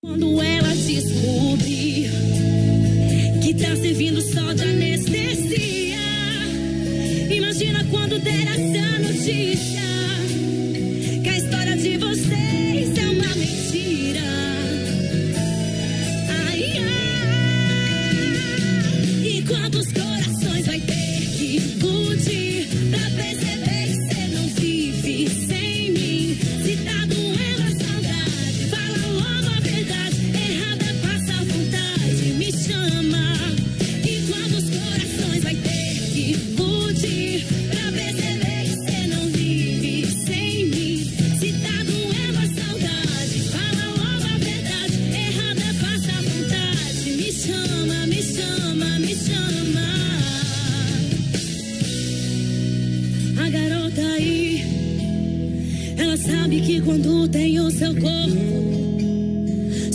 Quando ela descobrir que tá servindo só de anestesia. Imagina quando der essa notícia. Que a história de vocês é uma mentira. Ai, ai. E quantos chama, me chama. A garota aí, ela sabe que quando tem o seu corpo,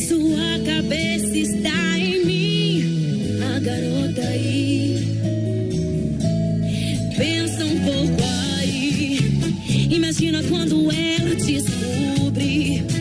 sua cabeça está em mim. A garota aí, pensa um pouco aí. Imagina quando ela descobre